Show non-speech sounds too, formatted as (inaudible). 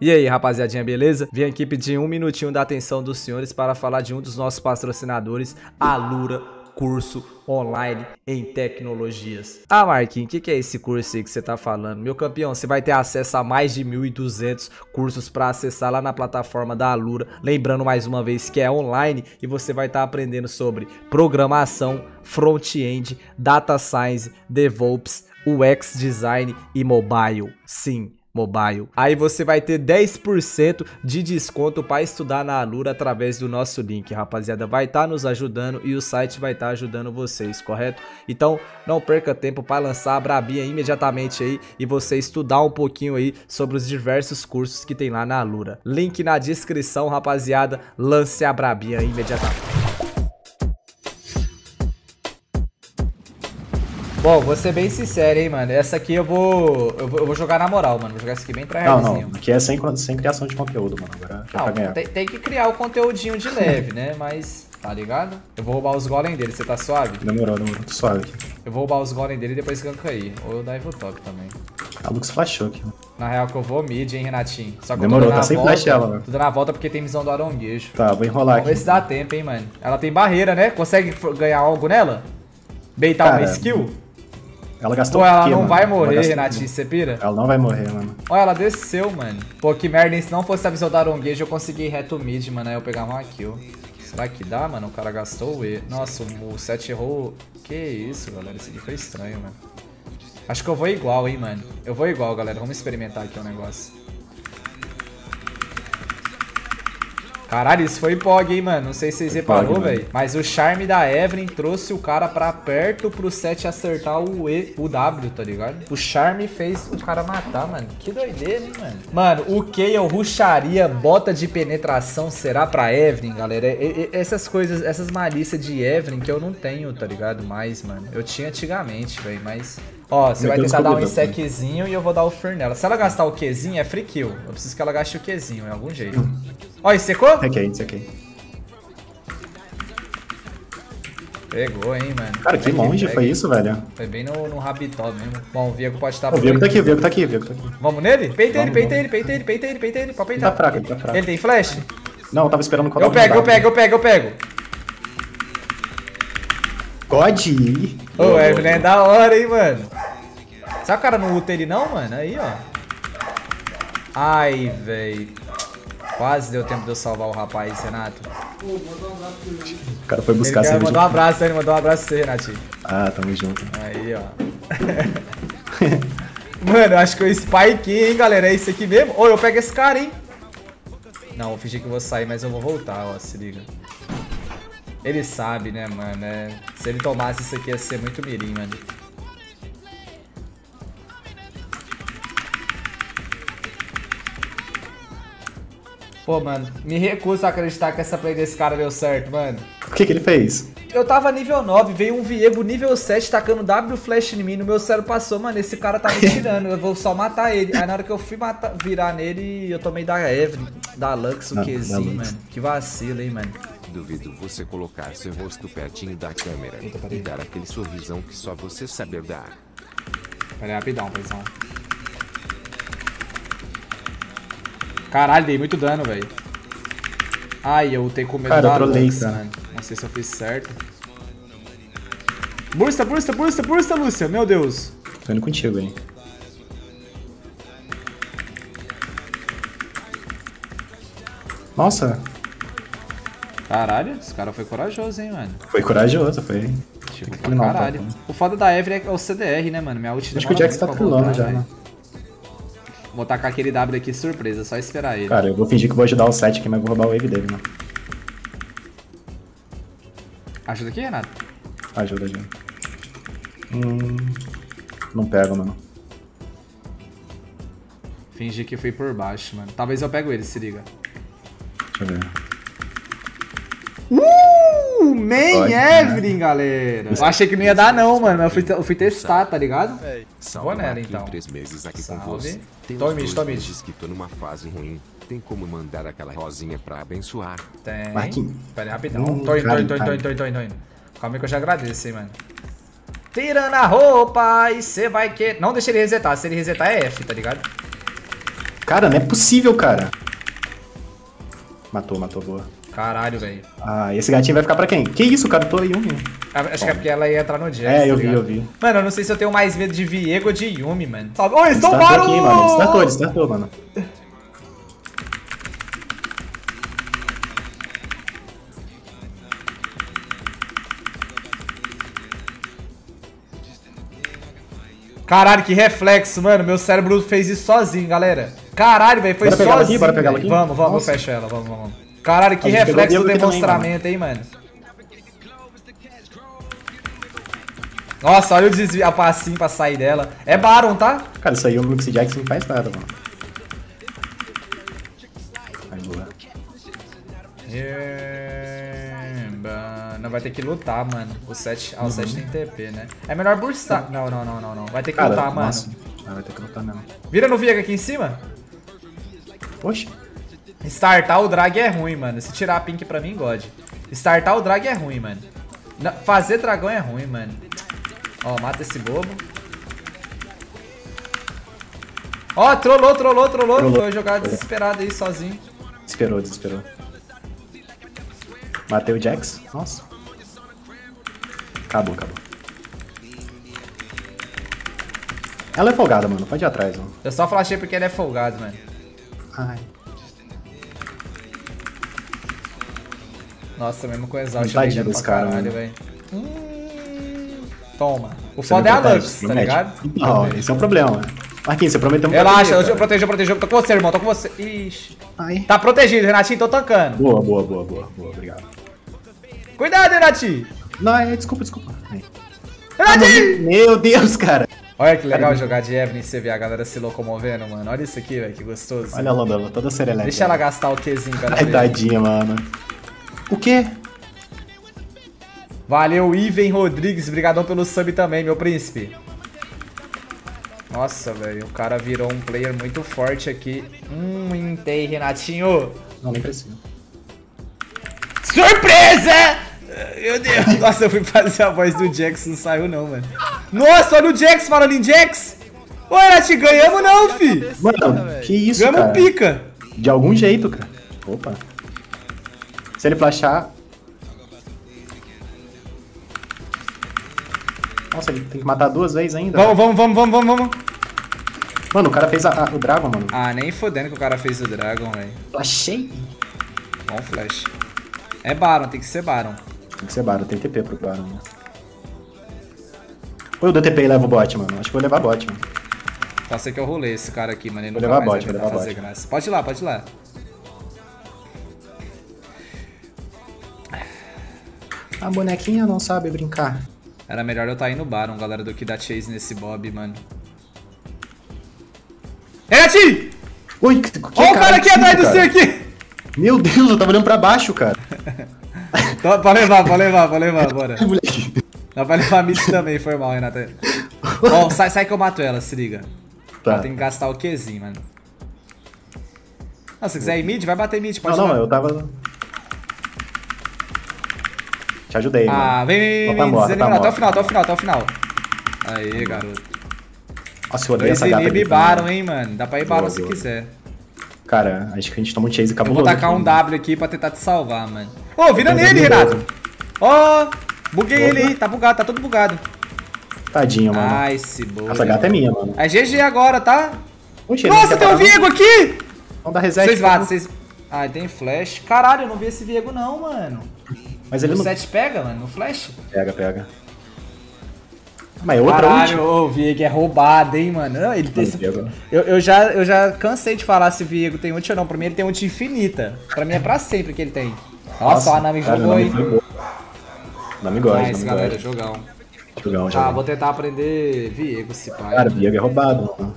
E aí, rapaziadinha, beleza? Vim aqui pedir um minutinho da atenção dos senhores para falar de um dos nossos patrocinadores, a Lura Curso Online em Tecnologias. Ah, Marquinhos, o que, que, é esse curso aí que você tá falando? Meu campeão, você vai ter acesso a mais de 1.200 cursos para acessar lá na plataforma da Alura. Lembrando mais uma vez que é online e você vai estar tá aprendendo sobre programação, front-end, data science, DevOps, UX design e mobile. Sim, Mobile. Aí você vai ter 10% de desconto para estudar na Alura através do nosso link, rapaziada. Vai estar tá nos ajudando e o site vai estar tá ajudando vocês, correto? Então, não perca tempo para lançar a Brabinha imediatamente aí e você estudar um pouquinho aí sobre os diversos cursos que tem lá na Alura. Link na descrição, rapaziada. Lance a Brabinha imediatamente. Bom, vou ser bem sincero, hein, mano. Essa aqui eu vou, eu vou. Eu vou, jogar na moral, mano. Vou jogar essa aqui bem pra Não, não. Aqui é sem, sem criação de conteúdo, mano. Agora é não, ganhar. Tem, tem, que criar o conteúdinho de leve, né? Mas. Tá ligado? Eu vou roubar os golem dele, você tá suave? Demorou, demorou. Tô suave aqui. Eu vou roubar os golem dele e depois ganka aí. Ou eu dive o top também. A Lux flashou aqui, mano. Na real que eu vou mid, hein, Renatinho. Só que Demorou, tá sem volta, flash ela, mano. Tô dando a volta porque tem visão do aronguejo. Tá, vou enrolar Vamos aqui. Vamos ver se dá tempo, hein, mano. Ela tem barreira, né? Consegue ganhar algo nela? Beitar uma skill? Ela gastou Pô, ela quê, não mano? vai morrer, Renatinho, você pira? Ela não vai morrer, mano. Olha, ela desceu, mano. Pô, que merda, se não fosse a visão da Aronguejo, eu consegui reto mid, mano, aí eu pegava uma kill. Será que dá, mano? O cara gastou o E. Nossa, o 7 errou... Que isso, galera, isso aqui foi estranho, mano. Acho que eu vou igual, hein, mano. Eu vou igual, galera. Vamos experimentar aqui o um negócio. Caralho, isso foi POG, hein, mano. Não sei se vocês reparou, velho. Mas o charme da Evelyn trouxe o cara pra perto pro Seth acertar o, e, o W, tá ligado? O charme fez o cara matar, mano. Que doideira, hein, mano. Mano, o Kayle ruxaria, bota de penetração será pra Evelyn, galera? E, e, essas coisas, essas malícias de Evelyn que eu não tenho, tá ligado? Mais, mano. Eu tinha antigamente, velho, mas... Ó, você vai tentar dar um insequezinho e eu vou dar o Fer nela. Se ela gastar o Qzinho, é free kill. Eu preciso que ela gaste o Qzinho, de algum jeito. Ó, e secou? Sequei, sequei. Pegou, hein, mano. Cara, que longe foi isso, velho? Foi bem no, no rabitó mesmo. Bom, o Viego pode estar... O Viego tá aqui, o Viego tá aqui, o Viego tá aqui. Vamos nele? Peita ele, peita ele, peita ele, peita ele, peita ele, pode peitar. Ele tá fraco, ele tá fraco. Ele tem flash? Não, eu tava esperando o Eu pego, eu pego, eu pego, eu pego. God! Ô, oh, Evelyn é da hora, hein, mano. Será que o cara não luta ele não, mano? Aí, ó. Ai, velho. Quase deu tempo de eu salvar o rapaz, Renato. O cara foi buscar ele mandou um abraço, ele mandou um abraço pra você, Renatinho. Ah, tamo junto. Aí, ó. (laughs) Mano, eu acho que eu spike, hein, galera. É isso aqui mesmo? Ô, eu pego esse cara, hein. Não, vou fingir que eu vou sair, mas eu vou voltar, ó. Se liga. Ele sabe, né, mano? É... Se ele tomasse isso aqui ia ser muito mirim, mano. Pô, mano, me recuso a acreditar que essa play desse cara deu certo, mano. O que que ele fez? Eu tava nível 9, veio um Viego nível 7 tacando W flash em mim, no meu cérebro passou, mano, esse cara tá me (laughs) tirando, eu vou só matar ele. Aí na hora que eu fui matar, virar nele, eu tomei da Evelyn, da Lux, o Qzinho, mano. Que vacilo, hein, mano. Duvido você colocar seu rosto pertinho da câmera Eita, e dar aquele sorrisão que só você sabe dar. Pera aí, rapidão, pessoal. Caralho, dei muito dano, velho. Ai, eu tenho com medo cara, da trolei, cara. Não sei se eu fiz certo. Bursta, bursta, bursta, bursta, Lúcia. Meu Deus. Tô indo contigo, hein. Nossa. Caralho, esse cara foi corajoso, hein, mano. Foi corajoso, foi. Tipo, pra caralho. O foda da Ever é o CDR, né, mano? Minha ult Acho que o Jax tá trilando já, né? Vou tacar aquele W aqui surpresa, só esperar ele. Cara, eu vou fingir que vou ajudar o 7 aqui, mas vou roubar o wave dele, mano. Ajuda aqui, Renato? Ajuda, ajuda. Hum, não pego, mano. Fingi que fui por baixo, mano. Talvez eu pego ele, se liga. Deixa eu ver. Man Evelyn, galera. Eu achei que não ia dar não, mano. Eu fui, eu fui testar, tá ligado? Vou nela, então. três meses aqui Salve. com você. Tome mid, tome mid. que tô numa fase ruim. Tem como mandar aquela rosinha pra abençoar? Tem. Marquinhos. Pera aí, rapidão. Hum, tô indo, tô indo, tô indo, tô indo, tô indo, tô indo. Calma aí que eu já agradeço, hein, mano. Tirando a roupa e você vai que... Não deixa ele resetar. Se ele resetar é F, tá ligado? Cara, não é possível, cara. Matou, matou, boa. Caralho, velho. Ah, e esse gatinho vai ficar pra quem? Que isso, cara? Eu tô Yumi. Acho que é porque ela ia entrar no Jax. É, eu tá vi, ligado? eu vi. Mano, eu não sei se eu tenho mais medo de Viego ou de Yumi, mano. Ô, eles Startou tomaram! aqui, mano. Ele startou, ele startou, mano. Caralho, que reflexo, mano. Meu cérebro fez isso sozinho, galera. Caralho, velho, foi Bora pegar ela sozinho. aqui? Bora pegar ela aqui? Vamos, vamos, Nossa. fecha ela, vamos, vamos. Caralho, que reflexo do aqui também, demonstramento, hein, mano. Nossa, olha o desvio, a passinho pra sair dela. É Baron, tá? Cara, isso aí o Luxy Jackson não faz nada, mano. Aí, boa. Eba, Não vai ter que lutar, mano. O 7, ah, o Uhum. 7 tem TP, né? É melhor burstar. Não, não, não, não, não. Vai ter que Cara, lutar, mano. Ah, vai ter que lutar mesmo. Vira no Viega aqui em cima. Oxe. Startar o drag é ruim, mano. Se tirar a pink pra mim, God. Startar o drag é ruim, mano. Não, fazer dragão é ruim, mano. Ó, mata esse bobo. Ó, trollou, trollou, trollou. Trollou. Foi jogar desesperado aí, sozinho. Desesperou, desesperou. Matei o Jax. Nossa. Acabou, acabou. Ela é folgada, mano. Pode ir atrás, mano. Eu só flashei porque ele é folgado, mano. Ai. Nossa, mesmo com exaust Tadinho dos pra caras, caralho, mano. velho. Hum, toma. O Você foda é a Lux, tá ligado? Não, esse é um problema. Marquinhos, você prometeu muito Relaxa, eu, eu protejo, eu protejo. Tô com você, irmão, tô com você. Ixi. Ai. Tá protegido, Renatinho, tô tancando. Boa, boa, boa, boa, boa. Obrigado. Cuidado, Renatinho. Não, é, desculpa, desculpa. Ai. Renatinho! Meu Deus, cara. Olha que legal jogar de Evelyn e você ver a galera se locomovendo, mano. Olha isso aqui, velho, que gostoso. Olha a Londela, toda serelepe. Deixa ela gastar o Qzinho, cara. Ai, tadinha, mano. O quê? Valeu, Iven Rodrigues. Obrigadão pelo sub também, meu príncipe. Nossa, velho, o cara virou um player muito forte aqui. Hum, intei, Renatinho. Não, nem precisa. Surpresa! Meu Deus. (laughs) Nossa, eu fui fazer a voz do Jax, não saiu não, mano. Nossa, olha o Jax falando em Jax. Ô, Renatinho, ganhamos não, fi. Mano, que isso, Ganhamos cara? pica. De algum jeito, cara. Opa. Se ele flashar... Nossa, ele tem que matar duas vezes ainda. Vamos, vamos, vamos, vamos, vamos, vamos. Mano, o cara fez a- a- o Dragon, mano. Ah, nem fodendo que o cara fez o Dragon, velho. Flashei. Bom flash. É Baron, tem que ser Baron. Tem que ser Baron, tem TP pro Baron. Né? Ou eu dou TP e levo o bot, mano. Acho que vou levar bot, mano. Só sei que eu rolei esse cara aqui, mano. Ele Vou levar bot, vai vou levar fazer bot. graça. Pode ir lá, pode ir lá. A bonequinha não sabe brincar. Era melhor eu estar indo no Baron, galera, do que dar chase nesse Bob, mano. Renatinho! Ui, que, que Olha o cara aqui atrás do você aqui! Meu Deus, eu tava olhando pra baixo, cara. (laughs) Tá, Pode levar, pode levar, pode levar, (laughs) bora. Dá pra levar mid também, foi mal, Renata. (laughs) Ó, sai, sai que eu mato ela, se liga. Tá. Ela tem que gastar o Qzinho, mano. Não, se quiser ir mid, vai bater mid, pode Não, não, eu tava... Te ajudei, Ah, mano. vem, vem, vem, tá vem, desanimando, tá até o final, até o final, até o final. Aê, garoto. Nossa, eu odeio Dois essa gata aqui. Baron, também. hein, mano. Dá pra ir Baron se quiser. Cara, acho que a gente toma um chase Eu cabuloso. vou tacar um. W aqui pra tentar te salvar, mano. Ô, vira nele. Renato. Ó, buguei Opa. ele aí, tá bugado, tá todo bugado. Tadinho, mano. Ai, esse boa. Essa gata é minha, mano. É GG agora, tá? Nossa, tem parar, não? Viego aqui! Vamos dar reset. Vocês favor. matam, vocês... Ai, tem flash. Caralho, eu não vi esse Viego não, mano. Mas ele O não... 7 pega, mano, no flash? Pega, pega. Mas é outra Caralho, ô, o Viego é roubado, hein, mano. Não, ele tem... Viego- Eu, eu, já, eu já cansei de falar se o Viego tem ult ou não. Pra mim ele tem ult infinita. Pra mim é pra sempre que ele tem. Nossa, a Nami cara, jogou, hein. foi boa. Nami gosta, Nami galera, gosta. jogão. Jogão, Ah, jogão. vou tentar aprender Viego, se pai. Cara, Viego é roubado, mano.